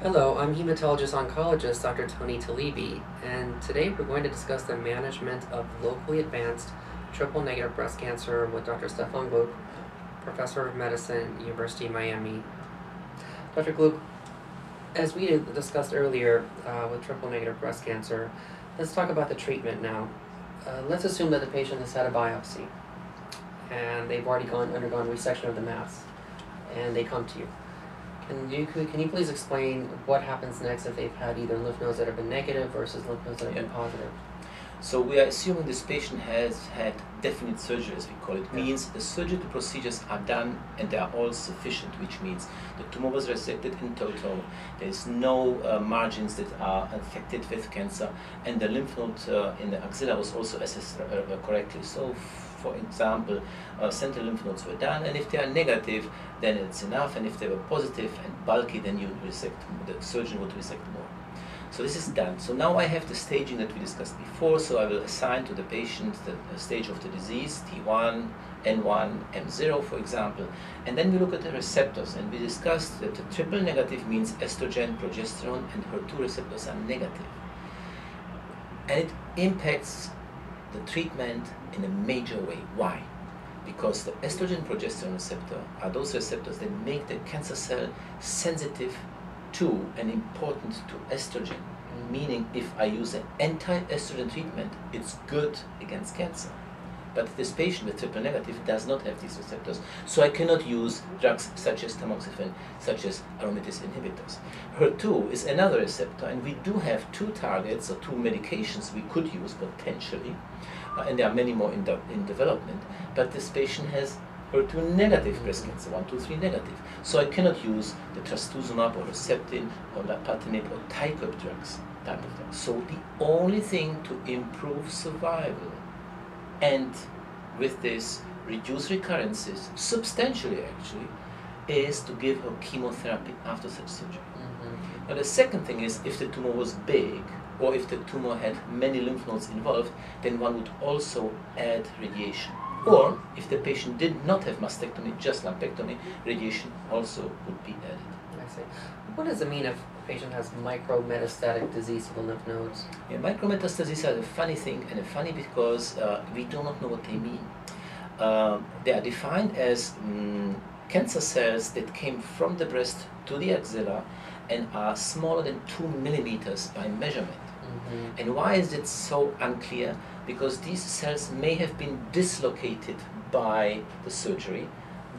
Hello, I'm hematologist oncologist Dr. Tony Talebi, and today we're going to discuss the management of locally advanced triple negative breast cancer with Dr. Stefan Gluck, professor of medicine, University of Miami. Dr. Gluck, as we discussed earlier uh, with triple negative breast cancer, let's talk about the treatment now. Uh, let's assume that the patient has had a biopsy and they've already gone undergone resection of the mass and they come to you. Can you can you please explain what happens next if they've had either lymph nodes that have been negative versus lymph nodes that have been positive? So we are assuming this patient has had definite surgery, as we call it. Yeah. Means the surgical procedures are done and they are all sufficient, which means the tumor was resected in total. There is no uh, margins that are affected with cancer, and the lymph node uh, in the axilla was also assessed uh, uh, correctly. So, for example, uh, central lymph nodes were done, and if they are negative, then it's enough. And if they were positive and bulky, then you resect. The surgeon would resect more. So this is done. So now I have the staging that we discussed before. So I will assign to the patient the, stage of the disease, T1, N1, M0, for example. And then we look at the receptors. And we discussed that the triple negative means estrogen, progesterone, and HER2 receptors are negative. And it impacts the treatment in a major way. Why? Because the estrogen progesterone receptor are those receptors that make the cancer cell sensitive to and important to estrogen. Meaning, if I use an anti estrogen treatment, it's good against cancer. But this patient with triple negative does not have these receptors, so I cannot use drugs such as tamoxifen, such as aromatase inhibitors. HER2 is another receptor, and we do have two targets or two medications we could use potentially, uh, and there are many more in, de- in development. But this patient has HER2 negative breast cancer, 1, 2, 3 negative. So I cannot use the trastuzumab or Herceptin or lapatinib or Tykerb drugs, type of drugs. So the only thing to improve survival and with this reduce recurrences substantially actually is to give her chemotherapy after such surgery. Mm-hmm. Now the second thing is if the tumor was big or if the tumor had many lymph nodes involved, then one would also add radiation. Or if the patient did not have mastectomy, just lumpectomy, radiation also would be added. What does it mean if a patient has micrometastatic disease of the lymph nodes? Yeah, micrometastases are a funny thing, and a funny because uh, we do not know what they mean. Uh, they are defined as mm, cancer cells that came from the breast to the axilla and are smaller than two millimeters by measurement. Mm-hmm. And why is it so unclear? Because these cells may have been dislocated by the surgery,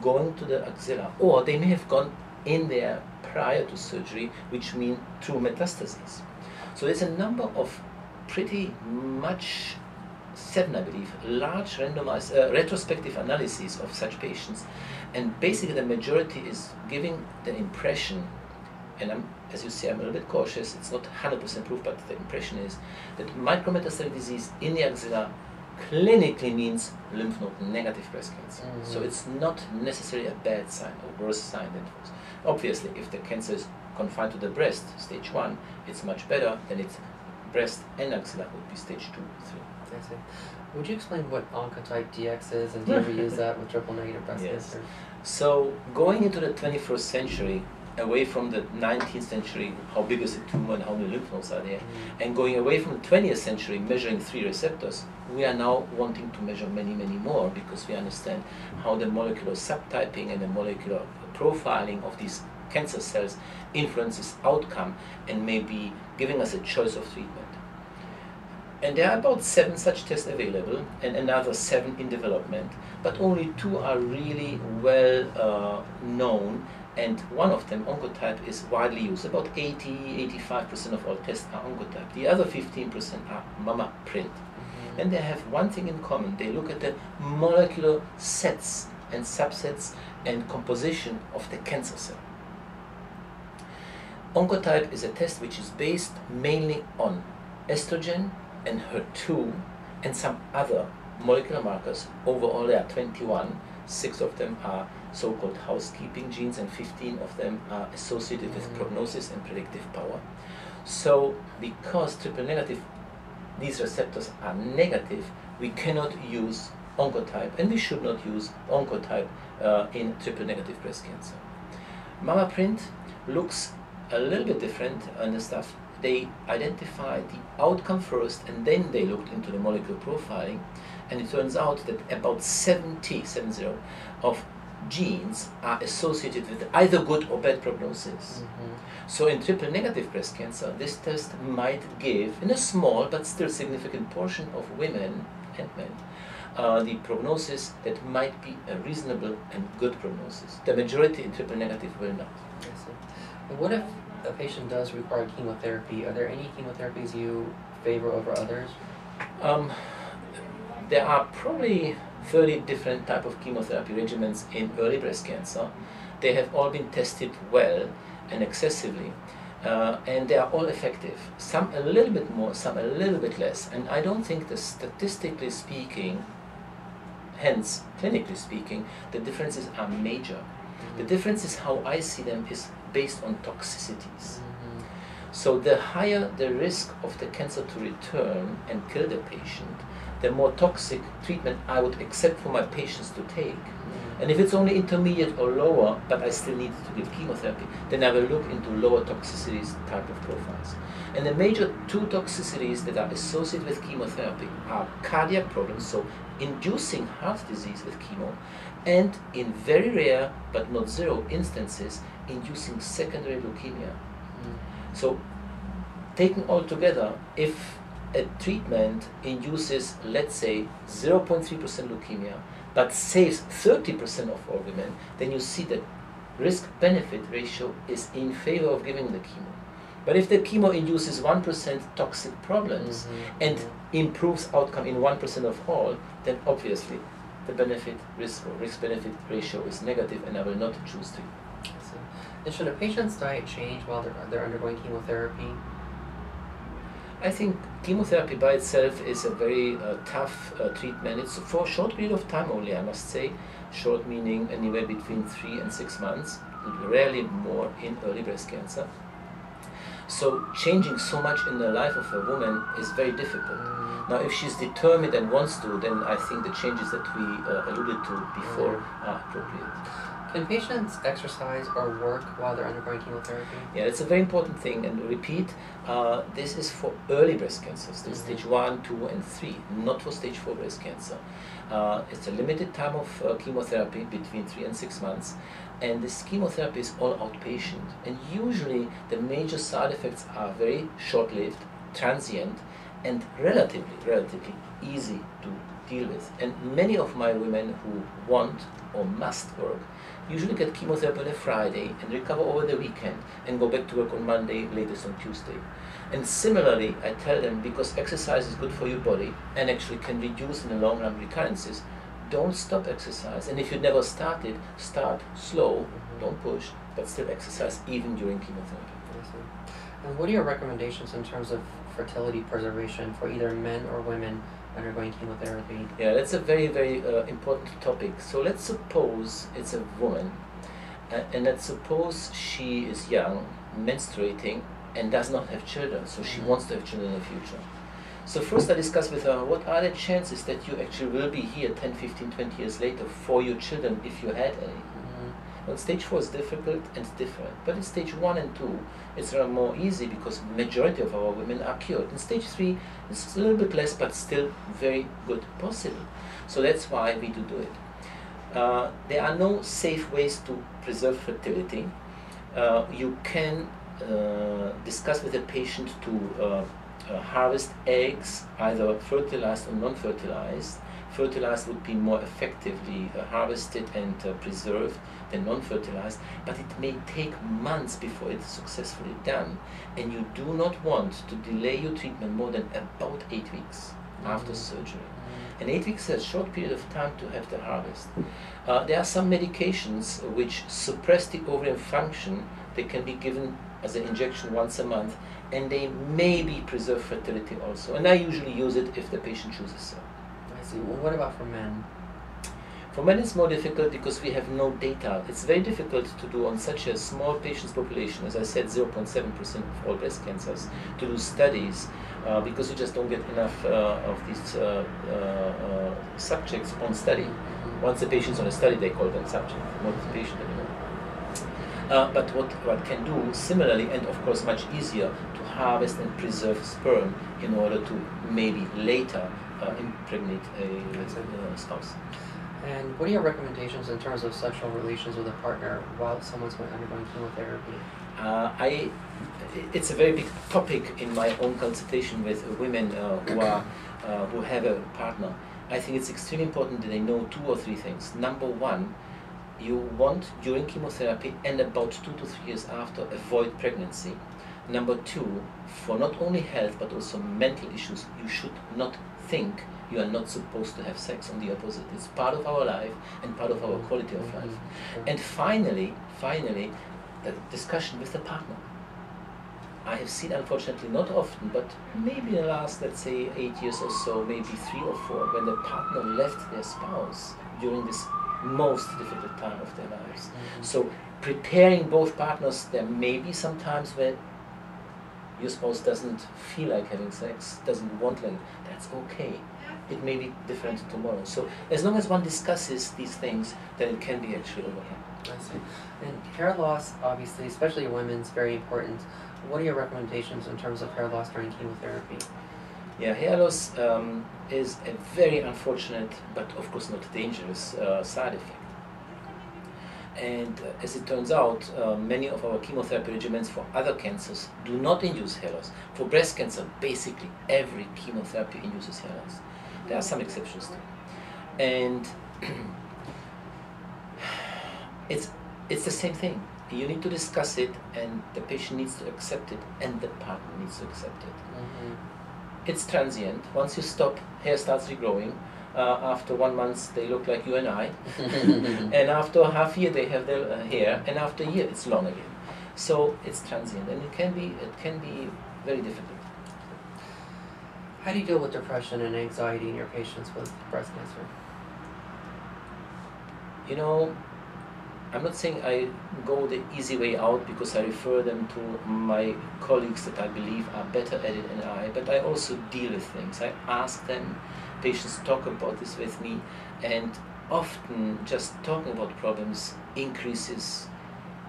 going to the axilla, or they may have gone in there prior to surgery, which mean through metastases. So there's a number of pretty much seven, I believe, large randomized uh, retrospective analyses of such patients, and basically the majority is giving the impression, and I'm, as you see, I'm a little bit cautious. It's not 100% proof, but the impression is that micrometastatic disease in the axilla clinically means lymph node negative breast cancer. So Mhm. it's not necessarily a bad sign or worse sign than it was. Obviously, if the cancer is confined to the breast, stage one, it's much better than it's breast and axilla would be stage two, three. I see. Would you explain what Oncotype DX is and do you ever use that with triple negative breast Yes. cancer? So going into the 21st century, away from the 19th century, how big is the tumor and how many lymph nodes are there, Mhm. and going away from the 20th century, measuring three receptors, we are now wanting to measure many, many more because we understand how the molecular subtyping and the molecular profiling of these cancer cells influences outcome and may be giving us a choice of treatment. And there are about seven such tests available and another seven in development, but only two are really well uh, known. And one of them, Oncotype, is widely used. About 80 85% of all tests are Oncotype. The other 15% are Mama Print. Mhm. And they have one thing in common they look at the molecular sets and subsets and composition of the cancer cell. Oncotype is a test which is based mainly on estrogen and HER2 and some other molecular markers. Overall, there are 21. Six of them are so called housekeeping genes, and 15 of them are associated with Mhm. prognosis and predictive power. So, because triple negative, these receptors are negative, we cannot use oncotype, and we should not use oncotype uh, in triple negative breast cancer. MammaPrint looks a little bit different on the stuff. They identified the outcome first and then they looked into the molecular profiling. And it turns out that about 70, 70 of genes are associated with either good or bad prognosis. Mm-hmm. So in triple negative breast cancer, this test might give, in a small but still significant portion of women and men, uh, the prognosis that might be a reasonable and good prognosis. The majority in triple negative will not. And what if a patient does require chemotherapy? Are there any chemotherapies you favor over others? Um, there are probably 30 different type of chemotherapy regimens in early breast cancer. They have all been tested well and excessively. Uh, and they are all effective. Some a little bit more, some a little bit less. And I don't think that statistically speaking, hence clinically speaking, the differences are major. The difference is how I see them is based on toxicities. Mm-hmm. So the higher the risk of the cancer to return and kill the patient, the more toxic treatment I would accept for my patients to take. Mm-hmm. And if it's only intermediate or lower, but I still need to give chemotherapy, then I will look into lower toxicities type of profiles. And the major two toxicities that are associated with chemotherapy are cardiac problems, so inducing heart disease with chemo, and in very rare but not zero instances, inducing secondary leukemia. Mm-hmm. So, taken all together, if a treatment induces, let's say, 0.3% leukemia, but saves 30% of all women, then you see that risk benefit ratio is in favor of giving the chemo. But if the chemo induces 1% toxic problems Mhm. and Mhm. improves outcome in 1% of all, then obviously the benefit risk or risk benefit ratio is negative and I will not choose to. And should a patient's diet change while they're, they're undergoing chemotherapy? I think chemotherapy by itself is a very uh, tough uh, treatment. It's for a short period of time only, I must say. Short meaning anywhere between three and six months, rarely more in early breast cancer. So changing so much in the life of a woman is very difficult. Now, if she's determined and wants to, then I think the changes that we uh, alluded to before are appropriate. Can patients exercise or work while they're undergoing chemotherapy? Yeah, it's a very important thing. And repeat, uh, this is for early breast cancers, the Mhm. stage one, two, and three, not for stage four breast cancer. Uh, it's a limited time of uh, chemotherapy between three and six months, and this chemotherapy is all outpatient. And usually, the major side effects are very short-lived, transient, and relatively, relatively easy to deal with. And many of my women who want or must work usually get chemotherapy on a Friday and recover over the weekend and go back to work on Monday, latest on Tuesday. And similarly, I tell them because exercise is good for your body and actually can reduce in the long run recurrences, don't stop exercise. And if you never started, start slow, Mhm. don't push, but still exercise even during chemotherapy. And what are your recommendations in terms of fertility preservation for either men or women undergoing chemotherapy? Yeah, that's a very, very uh, important topic. So let's suppose it's a woman, uh, and let's suppose she is young, menstruating, and does not have children, so she Mhm. wants to have children in the future. So first I discuss with her what are the chances that you actually will be here 10, 15, 20 years later for your children if you had any. Well, stage four is difficult and different, but in stage one and two, it's rather more easy because majority of our women are cured. In stage three, it's a little bit less, but still very good possible. So that's why we do do it. Uh, there are no safe ways to preserve fertility. Uh, you can uh, discuss with the patient to uh, harvest eggs, either fertilized or non-fertilized. Fertilized would be more effectively uh, harvested and uh, preserved than non-fertilized, but it may take months before it's successfully done, and you do not want to delay your treatment more than about eight weeks after Mhm. surgery. And eight weeks is a short period of time to have the harvest. Uh, there are some medications which suppress the ovarian function. They can be given as an injection once a month, and they maybe preserve fertility also. And I usually use it if the patient chooses so. I see. Well, what about for men? For men, it's more difficult because we have no data. It's very difficult to do on such a small patients population, as I said, 0.7% of all breast cancers, to do studies uh, because you just don't get enough uh, of these uh, uh, uh, subjects on study. Mhm. Once the patient's on a study, they call them subject, not the patient anymore. Uh, but what, what can do similarly, and of course much easier, harvest and preserve sperm in order to maybe later uh, impregnate a uh, spouse. And what are your recommendations in terms of sexual relations with a partner while someone's undergoing chemotherapy? Uh, I, it's a very big topic in my own consultation with women uh, who are uh, who have a partner. I think it's extremely important that they know two or three things. Number one, you want during chemotherapy and about two to three years after avoid pregnancy. Number two, for not only health but also mental issues, you should not think you are not supposed to have sex. On the opposite, it's part of our life and part of our quality of life. Mm-hmm. And finally, finally, the discussion with the partner. I have seen, unfortunately, not often, but maybe in the last, let's say, eight years or so, maybe three or four, when the partner left their spouse during this most difficult time of their lives. Mm-hmm. So, preparing both partners, there may be sometimes where your spouse doesn't feel like having sex, doesn't want like that's okay. It may be different tomorrow. So as long as one discusses these things, then it can be actually overcome. I see. And hair loss, obviously, especially in women, is very important. What are your recommendations in terms of hair loss during chemotherapy? Yeah, hair loss um, is a very unfortunate, but of course not dangerous, uh, side effect. And uh, as it turns out, uh, many of our chemotherapy regimens for other cancers do not induce hair loss. For breast cancer, basically every chemotherapy induces hair loss. There are some exceptions too. And it's, it's the same thing. You need to discuss it, and the patient needs to accept it, and the partner needs to accept it. Mm-hmm. It's transient. Once you stop, hair starts regrowing. Uh, after one month, they look like you and I. and after half year, they have their uh, hair, and after a year, it's long again. So it's transient, and it can be it can be very difficult. How do you deal with depression and anxiety in your patients with breast cancer? You know, I'm not saying I go the easy way out because I refer them to my colleagues that I believe are better at it than I, but I also deal with things. I ask them, patients talk about this with me, and often just talking about problems increases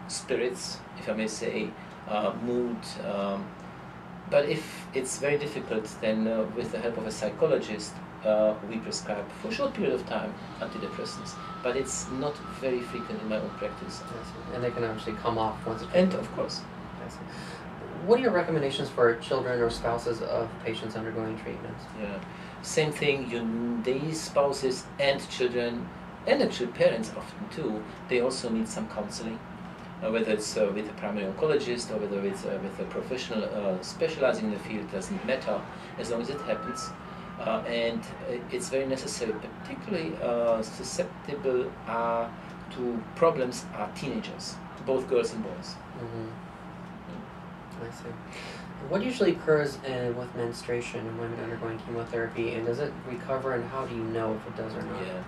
spirits, if I may say, uh, mood. Um, but if it's very difficult, then uh, with the help of a psychologist, uh, we prescribe for a short period of time antidepressants. But it's not very frequent in my own practice. And they can actually come off once it's And of course, What are your recommendations for children or spouses of patients undergoing treatment? yeah, same thing. You, these spouses and children, and actually parents often too, they also need some counseling. Uh, whether it's uh, with a primary oncologist or whether it's uh, with a professional uh, specializing in the field doesn't matter as long as it happens. Uh, and uh, it's very necessary, particularly susceptible to problems are teenagers, both girls and boys. Mm-hmm. I see. What usually occurs uh, with menstruation in women undergoing chemotherapy, and does it recover, and how do you know if it does or not? Yeah.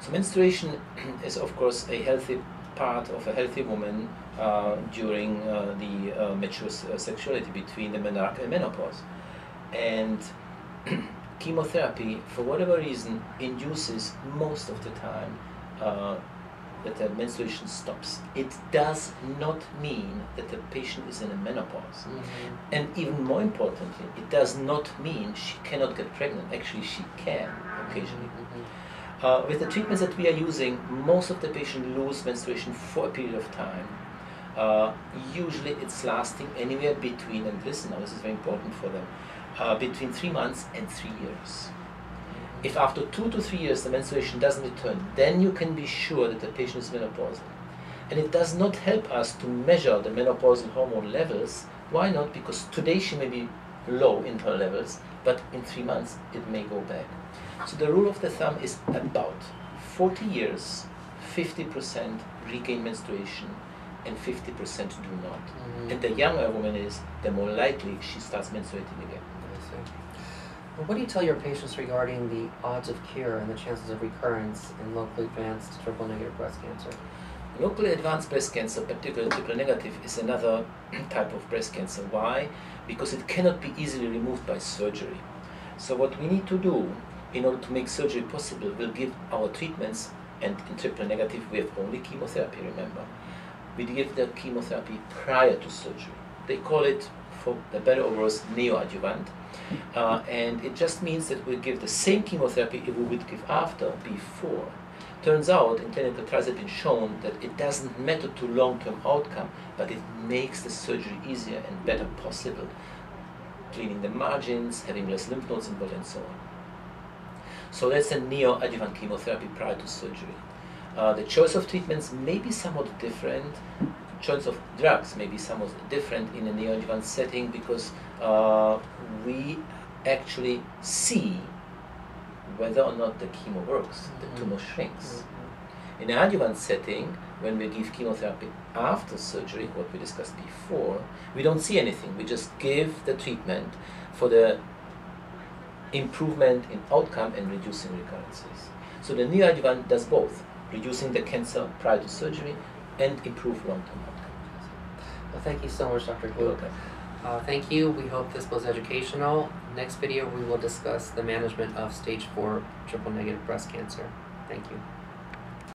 So menstruation is of course a healthy part of a healthy woman uh, during uh, the uh, mature sexuality between the menarche and menopause. And chemotherapy, for whatever reason, induces most of the time uh, that the menstruation stops. It does not mean that the patient is in a menopause. Mm-hmm. And even more importantly, it does not mean she cannot get pregnant. Actually, she can occasionally. Mm-hmm. Uh, with the treatments that we are using, most of the patients lose menstruation for a period of time. Uh, usually it's lasting anywhere between, and listen now, this is very important for them, uh, between three months and three years. If after two to three years the menstruation doesn't return, then you can be sure that the patient is menopausal. And it does not help us to measure the menopausal hormone levels. Why not? Because today she may be low in her levels, but in three months it may go back. So the rule of the thumb is about 40 years, 50% regain menstruation and 50% do not. Mm-hmm. And the younger a woman is, the more likely she starts menstruating again. Well, what do you tell your patients regarding the odds of cure and the chances of recurrence in locally advanced triple negative breast cancer? Locally advanced breast cancer, particularly triple negative, is another type of breast cancer. Why? Because it cannot be easily removed by surgery. So what we need to do in order to make surgery possible, we'll give our treatments, and in triple negative we have only chemotherapy, remember. we give the chemotherapy prior to surgery. They call it, for the better or worse, neoadjuvant. Uh, and it just means that we give the same chemotherapy if we would give after, before. Turns out in clinical trials have been shown that it doesn't matter to long-term outcome, but it makes the surgery easier and better possible. Cleaning the margins, having less lymph nodes involved and so on. So that's a neoadjuvant chemotherapy prior to surgery. Uh, the choice of treatments may be somewhat different. Choice of drugs may be somewhat different in a neoadjuvant setting because uh, we actually see whether or not the chemo works, the Mhm. tumor shrinks. Mhm. In an adjuvant setting, when we give chemotherapy after surgery, what we discussed before, we don't see anything. We just give the treatment for the improvement in outcome and reducing recurrences. So the neoadjuvant does both, reducing the cancer prior to surgery and improve long-term outcomes. Well, thank you so much, Dr. Gluck. Uh, thank you. We hope this was educational. Next video, we will discuss the management of stage 4 triple negative breast cancer. Thank you.